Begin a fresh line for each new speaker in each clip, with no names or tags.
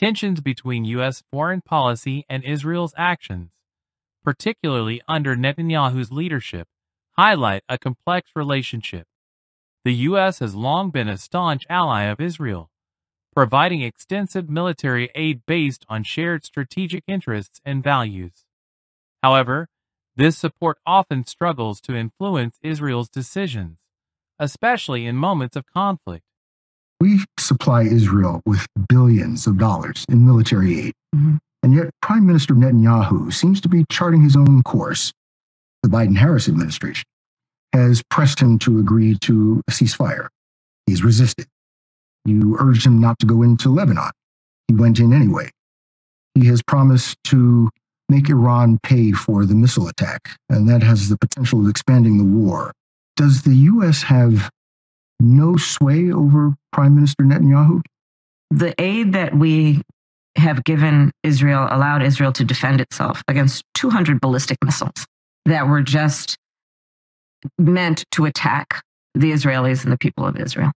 Tensions between U.S. foreign policy and Israel's actions, particularly under Netanyahu's leadership, highlight a complex relationship. The U.S. has long been a staunch ally of Israel, providing extensive military aid based on shared strategic interests and values. However, this support often struggles to influence Israel's decisions, especially in moments of conflict.
We supply Israel with billions of dollars in military aid. Mm-hmm. And yet, Prime Minister Netanyahu seems to be charting his own course. The Biden Harris administration has pressed him to agree to a ceasefire. He's resisted. You urged him not to go into Lebanon. He went in anyway. He has promised to make Iran pay for the missile attack, and that has the potential of expanding the war. Does the U.S. have no sway over Prime Minister Netanyahu?
The aid that we have given Israel allowed Israel to defend itself against 200 ballistic missiles that were just meant to attack the Israelis and the people of Israel.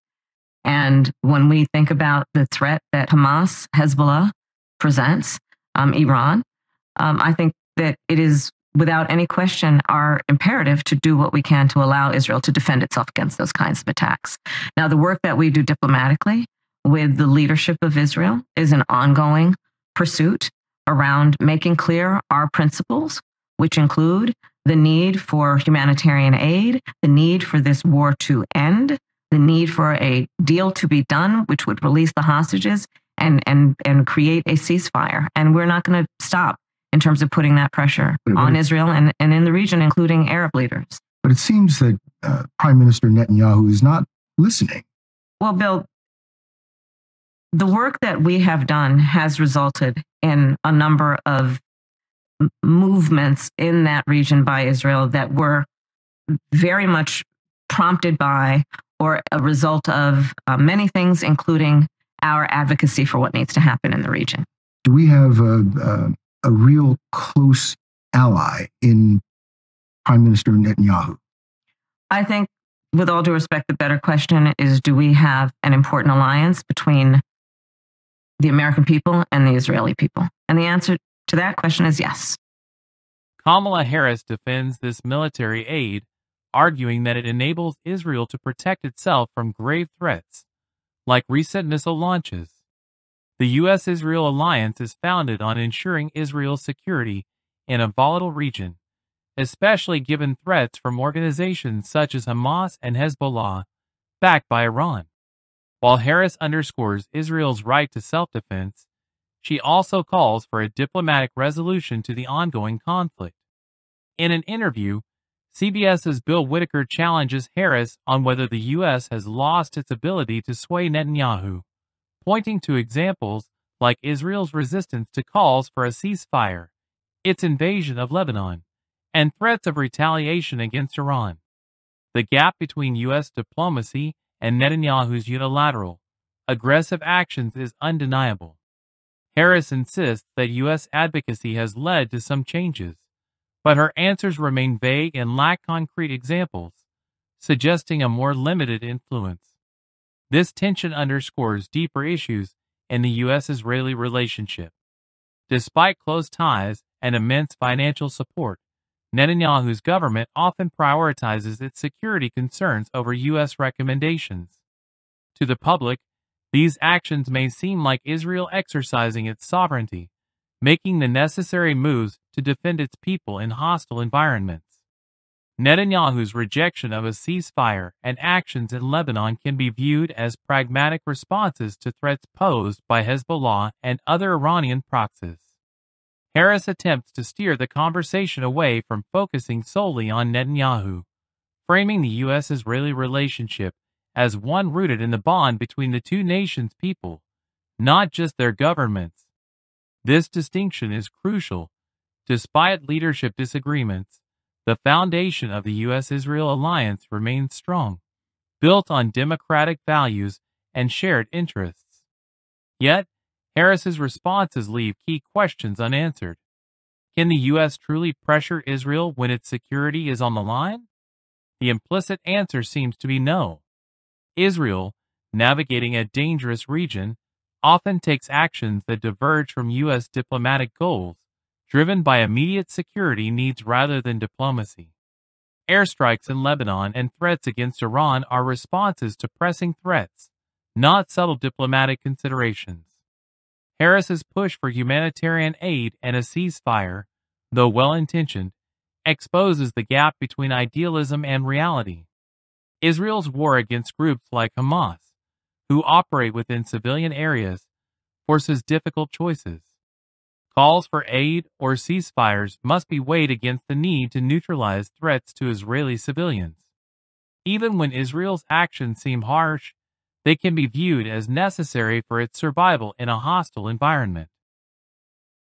And when we think about the threat that Hamas, Hezbollah presents, um, Iran, um, I think that it is without any question are imperative to do what we can to allow Israel to defend itself against those kinds of attacks. Now, the work that we do diplomatically with the leadership of Israel is an ongoing pursuit around making clear our principles, which include the need for humanitarian aid, the need for this war to end, the need for a deal to be done, which would release the hostages and and and create a ceasefire. And we're not going to stop in terms of putting that pressure on Israel and, and in the region, including Arab leaders.
But it seems that uh, Prime Minister Netanyahu is not listening.
Well, Bill, the work that we have done has resulted in a number of movements in that region by Israel that were very much prompted by or a result of uh, many things, including our advocacy for what needs to happen in the region.
Do we have a, a a real close ally in Prime Minister Netanyahu?
I think, with all due respect, the better question is do we have an important alliance between the American people and the Israeli people? And the answer to that question is yes.
Kamala Harris defends this military aid, arguing that it enables Israel to protect itself from grave threats, like recent missile launches. The U.S. Israel alliance is founded on ensuring Israel's security in a volatile region, especially given threats from organizations such as Hamas and Hezbollah, backed by Iran. While Harris underscores Israel's right to self defense, she also calls for a diplomatic resolution to the ongoing conflict. In an interview, CBS's Bill Whitaker challenges Harris on whether the U.S. has lost its ability to sway Netanyahu pointing to examples like Israel's resistance to calls for a ceasefire, its invasion of Lebanon, and threats of retaliation against Iran. The gap between U.S. diplomacy and Netanyahu's unilateral, aggressive actions is undeniable. Harris insists that U.S. advocacy has led to some changes, but her answers remain vague and lack concrete examples, suggesting a more limited influence. This tension underscores deeper issues in the U.S. Israeli relationship. Despite close ties and immense financial support, Netanyahu's government often prioritizes its security concerns over U.S. recommendations. To the public, these actions may seem like Israel exercising its sovereignty, making the necessary moves to defend its people in hostile environments. Netanyahu's rejection of a ceasefire and actions in Lebanon can be viewed as pragmatic responses to threats posed by Hezbollah and other Iranian proxies. Harris attempts to steer the conversation away from focusing solely on Netanyahu, framing the U.S. Israeli relationship as one rooted in the bond between the two nations' people, not just their governments. This distinction is crucial. Despite leadership disagreements, the foundation of the U.S. Israel alliance remains strong, built on democratic values and shared interests. Yet, Harris's responses leave key questions unanswered. Can the U.S. truly pressure Israel when its security is on the line? The implicit answer seems to be no. Israel, navigating a dangerous region, often takes actions that diverge from U.S. diplomatic goals, driven by immediate security needs rather than diplomacy. Airstrikes in Lebanon and threats against Iran are responses to pressing threats, not subtle diplomatic considerations. Harris's push for humanitarian aid and a ceasefire, though well intentioned, exposes the gap between idealism and reality. Israel's war against groups like Hamas, who operate within civilian areas, forces difficult choices. Calls for aid or ceasefires must be weighed against the need to neutralize threats to Israeli civilians. Even when Israel's actions seem harsh, they can be viewed as necessary for its survival in a hostile environment.